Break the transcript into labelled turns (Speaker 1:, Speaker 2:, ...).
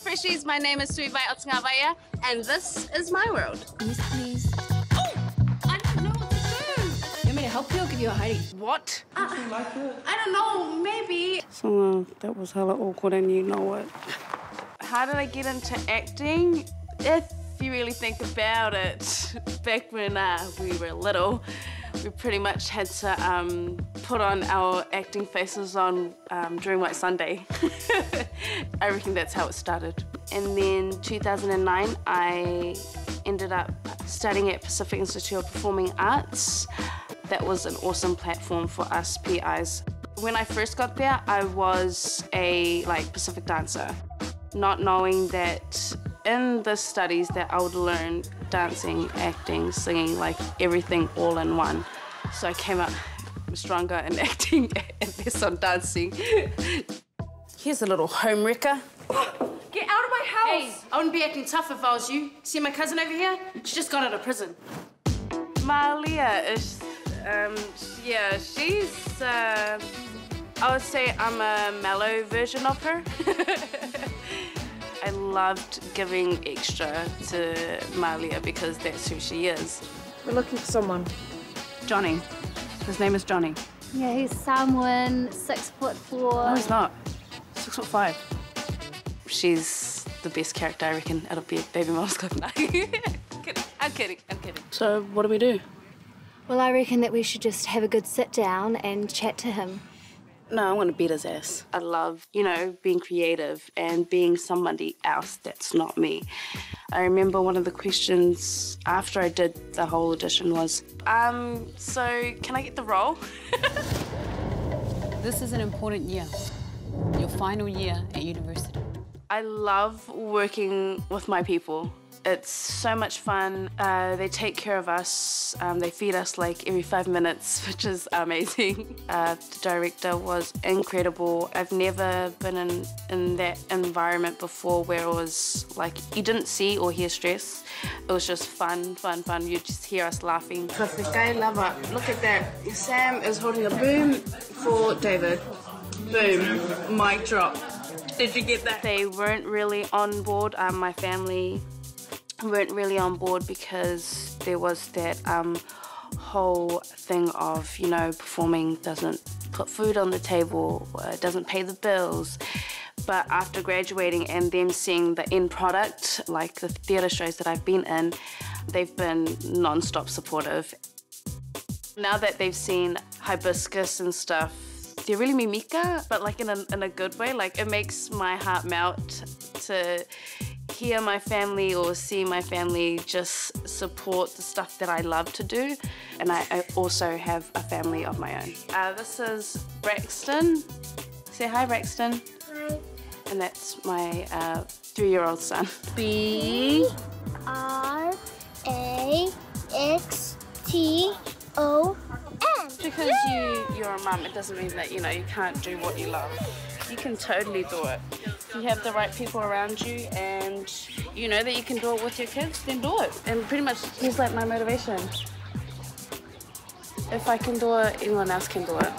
Speaker 1: Freshies, my name is Suivai Autagavaia, and this is my world.
Speaker 2: Yes, please.
Speaker 1: Oh, I don't know what to do.
Speaker 2: You want me to help you or give you a hiding?
Speaker 1: What? Uh, I don't know, maybe.
Speaker 3: So uh, that was hella awkward and you know it.
Speaker 1: How did I get into acting? If you really think about it, back when uh, we were little, we pretty much had to um, put on our acting faces on um, during White Sunday. I reckon that's how it started. And then 2009, I ended up studying at Pacific Institute of Performing Arts. That was an awesome platform for us PIs. When I first got there, I was a like Pacific dancer, not knowing that in the studies that I would learn dancing, acting, singing, like everything all in one. So I came out stronger in acting and less on dancing. Here's a little home wrecker. Get out of my house! Hey, I wouldn't be acting tough if I was you. See my cousin over here? She just got out of prison. Malia is, um, yeah, she's, uh, I would say I'm a mellow version of her. I loved giving extra to Malia because that's who she is.
Speaker 4: We're looking for someone.
Speaker 1: Johnny. His name is Johnny.
Speaker 5: Yeah, he's Samoan, six foot four.
Speaker 1: No, he's not. Six foot five. She's the best character, I reckon, out of Baby Mama's Club. No. I'm kidding. I'm kidding.
Speaker 3: So what do we do?
Speaker 5: Well, I reckon that we should just have a good sit down and chat to him.
Speaker 3: No, I want to beat his ass.
Speaker 1: I love, you know, being creative and being somebody else that's not me. I remember one of the questions after I did the whole audition was, um, so can I get the role?
Speaker 2: this is an important year, your final year at university.
Speaker 1: I love working with my people. It's so much fun. Uh, they take care of us. Um, they feed us like every five minutes, which is amazing. Uh, the director was incredible. I've never been in, in that environment before where it was like you didn't see or hear stress. It was just fun, fun, fun. You just hear us laughing.
Speaker 4: Perfect. I love it. Look at that. Sam is holding a boom for David. Boom. Mic drop. Did you get that?
Speaker 1: They weren't really on board. Um, my family weren't really on board because there was that um, whole thing of, you know, performing doesn't put food on the table, uh, doesn't pay the bills. But after graduating and them seeing the end product, like the theatre shows that I've been in, they've been non-stop supportive. Now that they've seen Hibiscus and stuff, they're really mimika, but like in a, in a good way. Like it makes my heart melt to hear my family or see my family just support the stuff that I love to do. And I, I also have a family of my own. Uh, this is Braxton. Say hi, Braxton.
Speaker 5: Hi.
Speaker 1: And that's my uh, three-year-old son.
Speaker 5: B
Speaker 1: a mum, it doesn't mean that, you know, you can't do what you love. You can totally do it. If you have the right people around you and you know that you can do it with your kids, then do it. And pretty much, he's like my motivation. If I can do it, anyone else can do it.